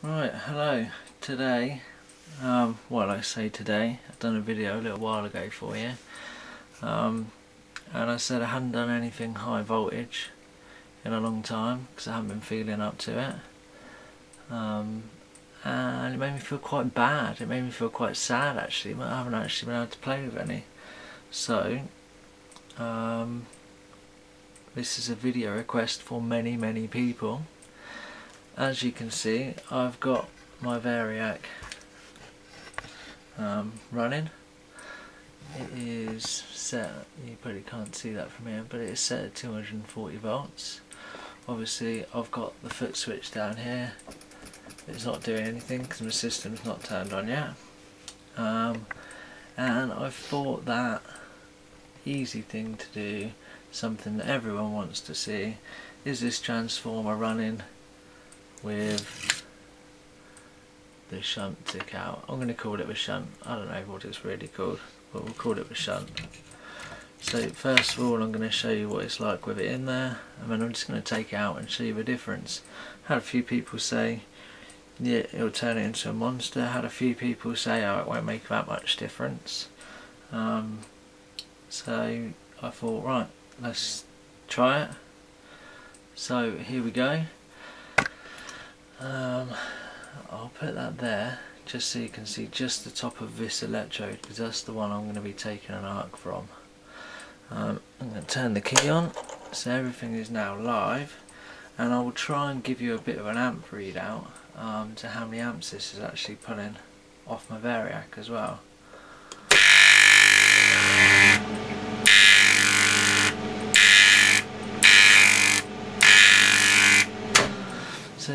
Right, hello. Today, um, well I say today, I've done a video a little while ago for you. Um, and I said I hadn't done anything high voltage in a long time because I haven't been feeling up to it. Um, and it made me feel quite bad. It made me feel quite sad actually. I haven't actually been able to play with any. So, um, this is a video request for many, many people as you can see I've got my Variac um, running. It is set you probably can't see that from here but it is set at 240 volts. Obviously I've got the foot switch down here. It's not doing anything because my system's not turned on yet. Um, and I thought that easy thing to do something that everyone wants to see is this transformer running with the shunt tick out. I'm going to call it a shunt. I don't know what it's really called, but we'll call it a shunt. So first of all I'm going to show you what it's like with it in there and then I'm just going to take it out and show you the difference. Had a few people say yeah it'll turn it into a monster. Had a few people say oh it won't make that much difference. Um, so I thought right let's try it. So here we go. Um, I'll put that there just so you can see just the top of this electrode because that's the one I'm going to be taking an arc from. Um, I'm going to turn the key on so everything is now live and I will try and give you a bit of an amp readout um, to how many amps this is actually pulling off my Variac as well.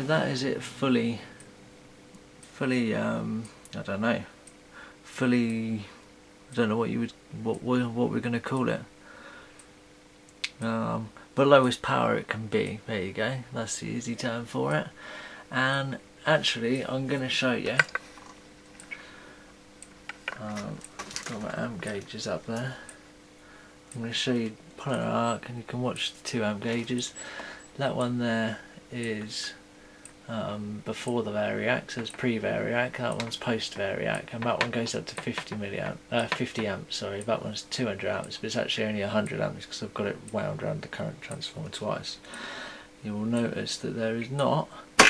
That is it fully fully um, I don't know. Fully I don't know what you would what what we're going to call it. Um, but lowest power it can be. There you go. That's the easy term for it. And actually I'm going to show you. Um, got my amp gauges up there. I'm going to show you pull an arc and you can watch the two amp gauges. That one there is um, before the Variac, so it's pre-Variac, that one's post-Variac, and that one goes up to 50 milliamp, uh, 50 amps, sorry, that one's 200 amps, but it's actually only 100 amps because I've got it wound around the current transformer twice. You will notice that there is not a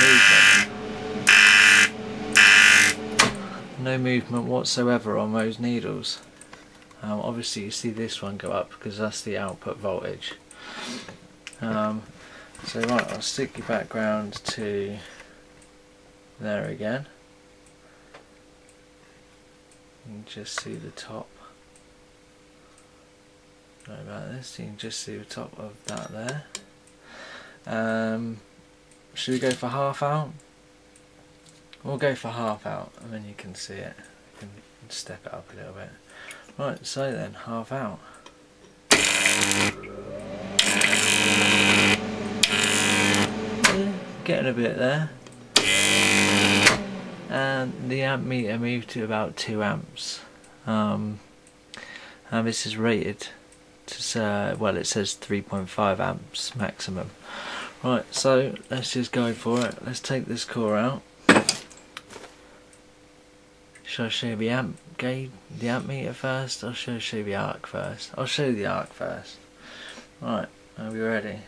movement. No movement whatsoever on those needles. Um, obviously you see this one go up because that's the output voltage. Um, so right, I'll stick your background to there again. You can just see the top. Sorry about this, you can just see the top of that there. Um, should we go for half out? We'll go for half out and then you can see it. You can step it up a little bit. Right, so then, half out. Getting a bit there. And the amp meter moved to about 2 amps. Um, and this is rated to uh, well it says 3.5 amps maximum. Right so let's just go for it. Let's take this core out. Should I show the amp gauge the amp meter first? Or should I show you the arc first. I'll show the arc first. Right are we ready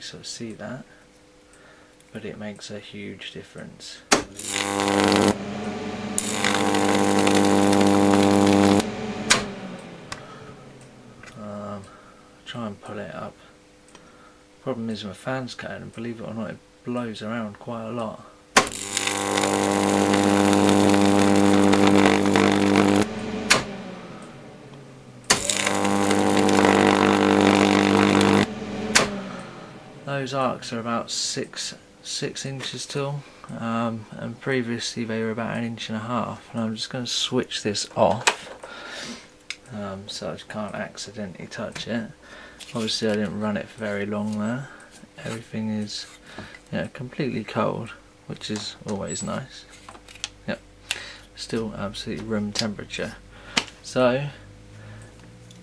sort of see that but it makes a huge difference. Um, try and pull it up. Problem is my fan's going and believe it or not it blows around quite a lot those arcs are about six six inches tall um, and previously they were about an inch and a half and I'm just going to switch this off. Um, so I can't accidentally touch it. Obviously I didn't run it for very long there. Everything is know, completely cold which is always nice. Yep. Still absolutely room temperature. So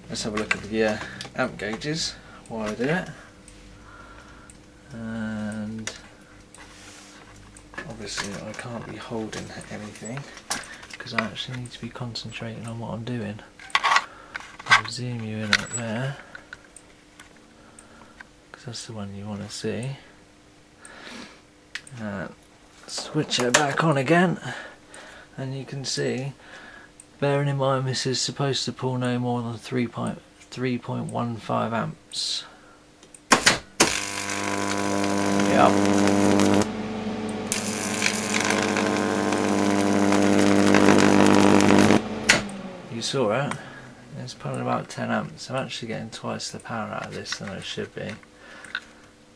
let's have a look at the uh, amp gauges while I do it. And obviously I can't be holding anything because I actually need to be concentrating on what I'm doing. I'll zoom you in up there because that's the one you want to see. Uh, switch it back on again and you can see bearing in mind this is supposed to pull no more than 3.15 amps. Yep. You saw it? It's pulling about 10 amps. I'm actually getting twice the power out of this than I should be.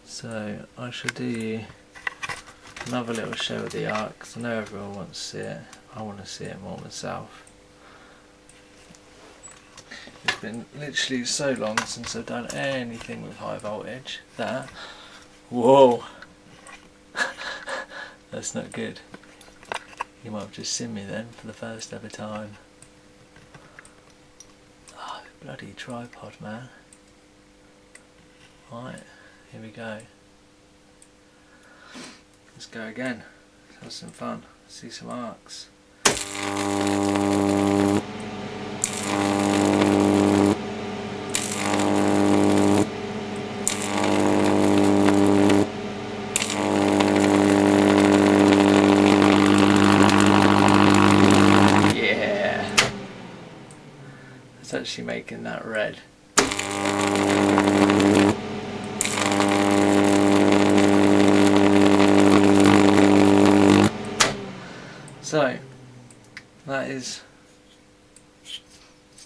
So I should do another little show of the arc because I know everyone wants to see it. I want to see it more myself. It's been literally so long since I've done anything with high voltage that whoa that's not good. You might have just seen me then for the first ever time. Oh, bloody tripod man. Right, here we go. Let's go again. Let's have some fun. See some arcs. Yeah. Actually making that red. So, that is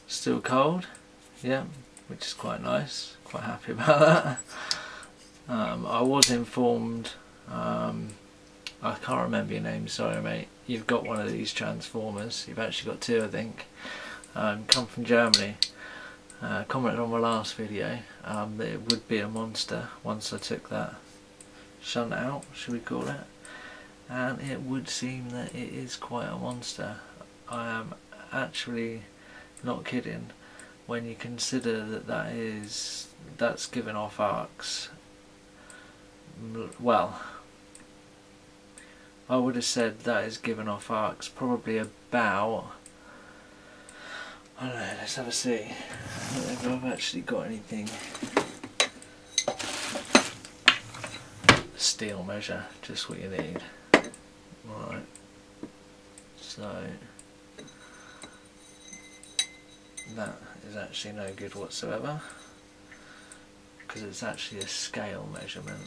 still cold, yeah, which is quite nice, quite happy about that. Um, I was informed, um, I can't remember your name, sorry mate, you've got one of these transformers, you've actually got two I think, um, come from Germany. Uh, commented on my last video um, that it would be a monster once I took that shunt out, should we call it and it would seem that it is quite a monster. I am actually not kidding when you consider that that is that's given off arcs well I would have said that is given off arcs probably about I let's have a see. If I've actually got anything. Steel measure just what you need. Right, so that is actually no good whatsoever because it's actually a scale measurement.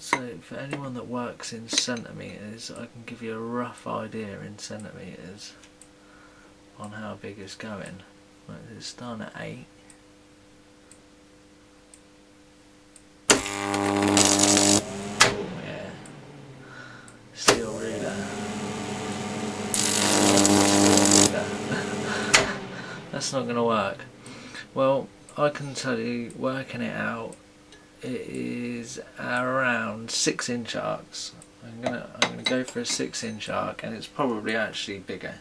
So for anyone that works in centimetres, I can give you a rough idea in centimetres on how big it's going. Right, it's starting at 8 that's not going to work. Well, I can tell you, working it out, it is around 6 inch arcs. I'm gonna I'm gonna go for a 6 inch arc and it's probably actually bigger.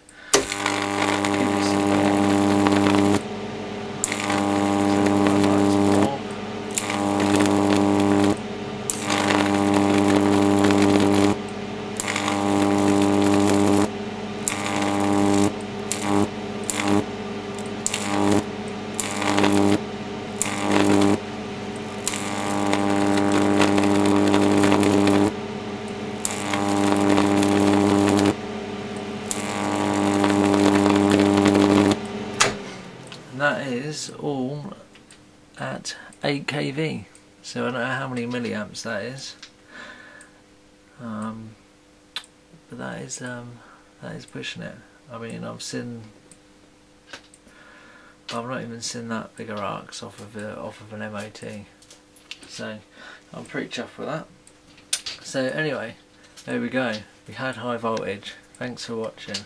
is all at 8 kV so I don't know how many milliamps that is. Um, but that is um, that is pushing it. I mean I've seen I've not even seen that bigger arcs off of a, off of an MOT so I'm pretty chuffed with that. So anyway there we go. We had high voltage. Thanks for watching